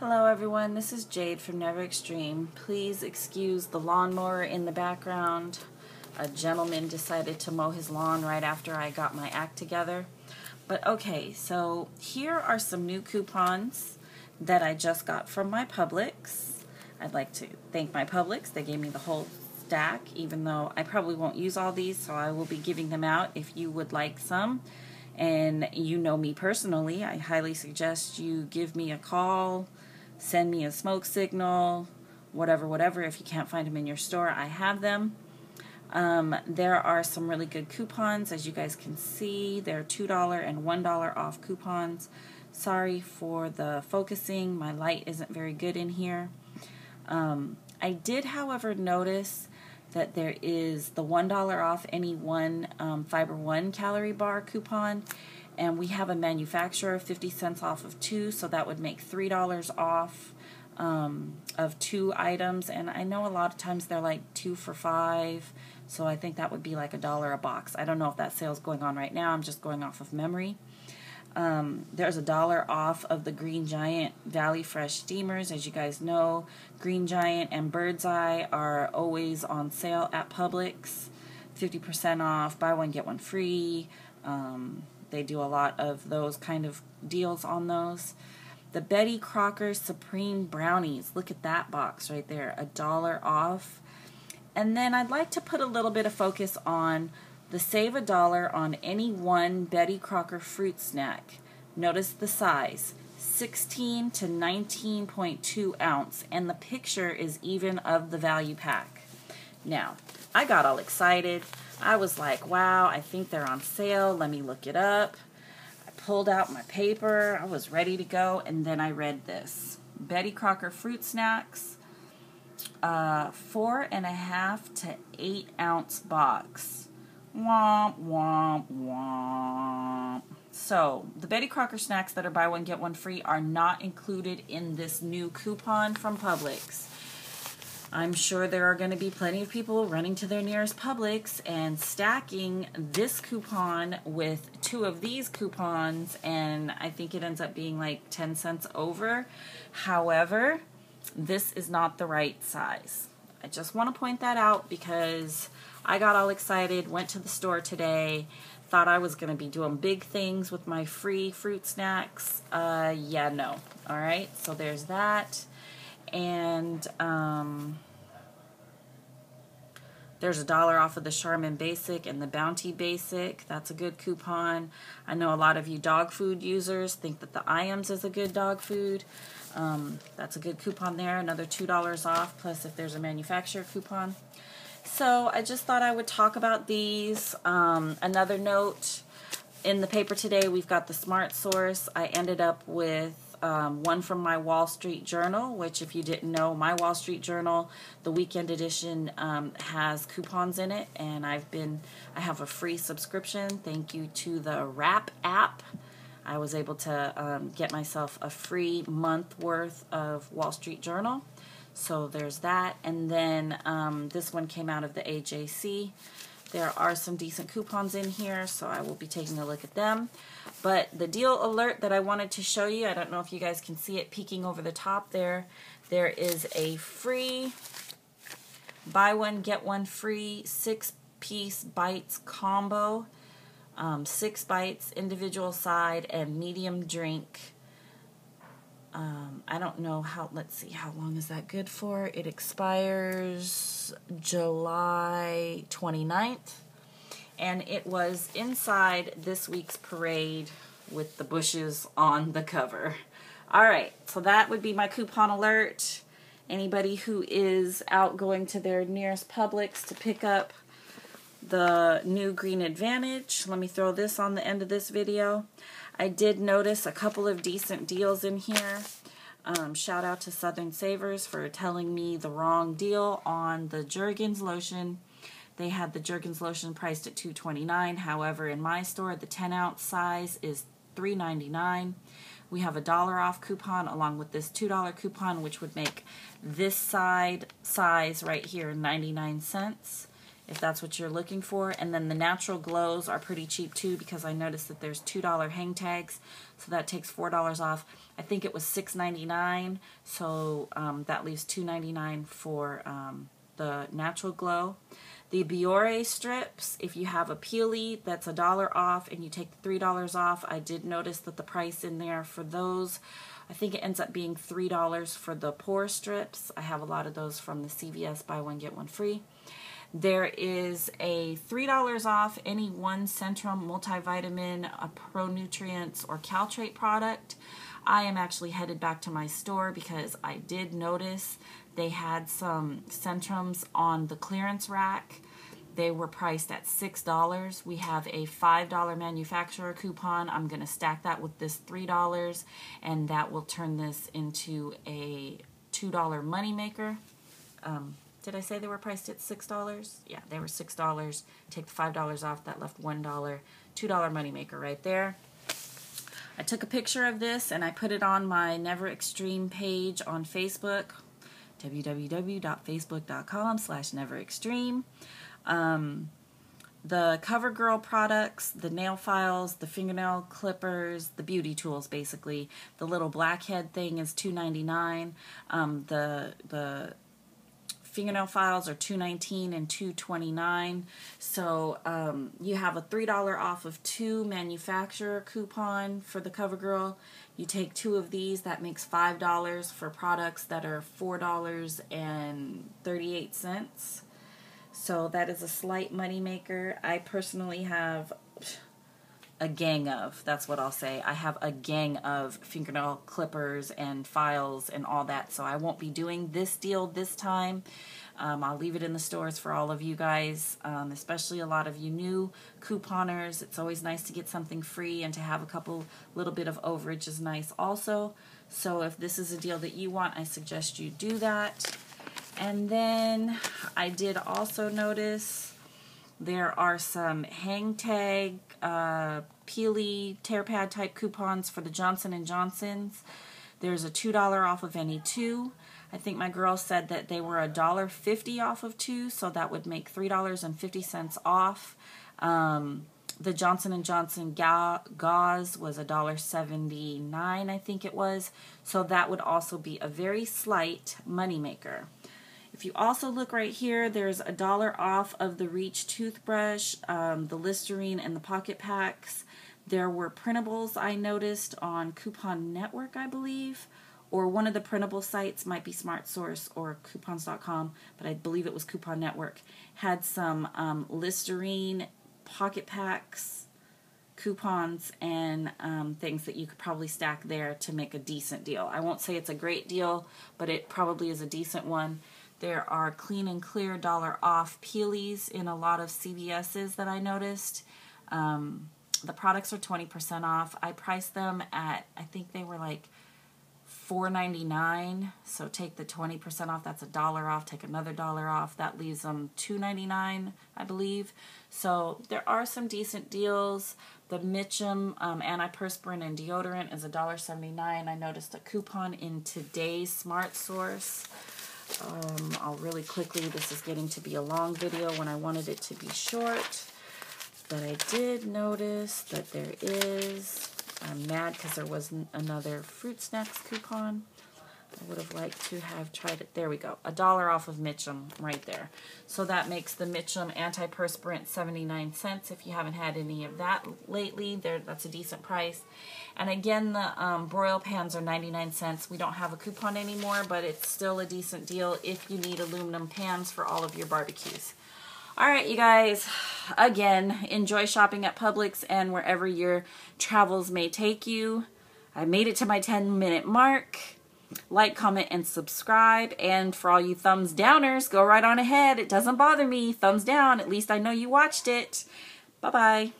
Hello everyone, this is Jade from Never Extreme. Please excuse the lawnmower in the background. A gentleman decided to mow his lawn right after I got my act together. But okay, so here are some new coupons that I just got from my Publix. I'd like to thank my Publix. They gave me the whole stack, even though I probably won't use all these, so I will be giving them out if you would like some. And you know me personally, I highly suggest you give me a call send me a smoke signal, whatever, whatever. If you can't find them in your store, I have them. Um, there are some really good coupons, as you guys can see. They're $2 and $1 off coupons. Sorry for the focusing. My light isn't very good in here. Um, I did, however, notice that there is the $1 off any one um, Fiber One calorie bar coupon and we have a manufacturer 50 cents off of two so that would make three dollars off um, of two items and I know a lot of times they're like two for five so I think that would be like a dollar a box I don't know if that sale is going on right now I'm just going off of memory um, there's a dollar off of the Green Giant Valley Fresh steamers. As you guys know, Green Giant and Bird's Eye are always on sale at Publix. 50% off, buy one, get one free. Um, they do a lot of those kind of deals on those. The Betty Crocker Supreme Brownies. Look at that box right there. A dollar off. And then I'd like to put a little bit of focus on the save a dollar on any one Betty Crocker fruit snack. Notice the size 16 to 19.2 ounce, and the picture is even of the value pack. Now, I got all excited. I was like, wow, I think they're on sale. Let me look it up. I pulled out my paper. I was ready to go. And then I read this Betty Crocker Fruit Snacks, uh, four and a half to eight ounce box. Womp, womp, womp. So, the Betty Crocker snacks that are buy one, get one free are not included in this new coupon from Publix. I'm sure there are going to be plenty of people running to their nearest Publix and stacking this coupon with two of these coupons, and I think it ends up being like 10 cents over. However, this is not the right size. I just want to point that out because I got all excited, went to the store today, thought I was going to be doing big things with my free fruit snacks. Uh, yeah, no. All right, so there's that and um, there's a dollar off of the Charmin Basic and the Bounty Basic. That's a good coupon. I know a lot of you dog food users think that the Iams is a good dog food. Um, that's a good coupon there. Another $2 off, plus if there's a manufacturer coupon. So I just thought I would talk about these. Um, another note in the paper today, we've got the Smart Source. I ended up with um, one from my Wall Street Journal, which, if you didn't know, my Wall Street Journal, the weekend edition, um, has coupons in it, and I've been, I have a free subscription. Thank you to the Wrap app. I was able to um, get myself a free month worth of Wall Street Journal. So there's that. And then um, this one came out of the AJC. There are some decent coupons in here, so I will be taking a look at them. But the deal alert that I wanted to show you, I don't know if you guys can see it peeking over the top there. There is a free buy one, get one free six piece bites combo. Um, six bites, individual side, and medium drink. Um, I don't know how, let's see, how long is that good for? It expires July 29th and it was inside this week's parade with the bushes on the cover. All right, so that would be my coupon alert. Anybody who is out going to their nearest Publix to pick up the new Green Advantage, let me throw this on the end of this video. I did notice a couple of decent deals in here. Um, shout out to Southern Savers for telling me the wrong deal on the Jergens lotion they had the Jergens lotion priced at $2.29. However, in my store, the 10 ounce size is $3.99. We have a dollar off coupon along with this $2 coupon, which would make this side size right here 99 cents. If that's what you're looking for. And then the natural glows are pretty cheap too because I noticed that there's $2 hang tags, so that takes $4 off. I think it was $6.99, so um, that leaves $2.99 for um, the natural glow. The Biore strips, if you have a Peely, that's a dollar off and you take $3 off. I did notice that the price in there for those, I think it ends up being $3 for the pore strips. I have a lot of those from the CVS buy one get one free. There is a $3 off any one Centrum multivitamin, a Pro Nutrients, or Caltrate product. I am actually headed back to my store because I did notice they had some Centrums on the clearance rack. They were priced at $6. We have a $5 manufacturer coupon. I'm going to stack that with this $3 and that will turn this into a $2 moneymaker. Um, did I say they were priced at $6? Yeah, they were $6. Take the $5 off, that left $1. $2 moneymaker right there. I took a picture of this and I put it on my Never Extreme page on Facebook, www.facebook.com slash neverextreme. Um, the CoverGirl products, the nail files, the fingernail clippers, the beauty tools basically. The little blackhead thing is $2.99. Um, the the fingernail files are 219 and 229 so um, you have a $3 off of two manufacturer coupon for the covergirl. You take two of these that makes $5 for products that are $4.38 so that is a slight money maker. I personally have a gang of. That's what I'll say. I have a gang of fingernail clippers and files and all that. So I won't be doing this deal this time. Um, I'll leave it in the stores for all of you guys, um, especially a lot of you new couponers. It's always nice to get something free and to have a couple little bit of overage is nice also. So if this is a deal that you want, I suggest you do that. And then I did also notice there are some hang tag, uh, Peely, TearPad type coupons for the Johnson & Johnsons. There's a $2 off of any two. I think my girl said that they were a dollar fifty off of two, so that would make three dollars and fifty cents off. Um, the Johnson and Johnson ga- gauze was a dollar seventy nine, I think it was. So that would also be a very slight moneymaker. If you also look right here, there's a dollar off of the Reach toothbrush, um, the Listerine, and the pocket packs. There were printables I noticed on Coupon Network, I believe, or one of the printable sites might be Smart Source or coupons.com, but I believe it was Coupon Network. Had some um, Listerine pocket packs, coupons, and um, things that you could probably stack there to make a decent deal. I won't say it's a great deal, but it probably is a decent one. There are clean and clear dollar off Peelies in a lot of CVS's that I noticed. Um, the products are 20% off. I priced them at, I think they were like $4.99. So take the 20% off, that's a dollar off. Take another dollar off, that leaves them $2.99, I believe. So there are some decent deals. The Mitchum um, antiperspirant and deodorant is $1.79. I noticed a coupon in today's Smart Source. Um, I'll really quickly, this is getting to be a long video when I wanted it to be short. But I did notice that there is, I'm mad because there wasn't another fruit snacks coupon. I would have liked to have tried it. There we go. A dollar off of Mitchum right there. So that makes the Mitchum antiperspirant 79 cents. If you haven't had any of that lately, there that's a decent price. And again, the um, broil pans are 99 cents. We don't have a coupon anymore, but it's still a decent deal if you need aluminum pans for all of your barbecues. All right, you guys, again, enjoy shopping at Publix and wherever your travels may take you. I made it to my 10 minute mark. Like, comment, and subscribe. And for all you thumbs downers, go right on ahead. It doesn't bother me. Thumbs down. At least I know you watched it. Bye bye.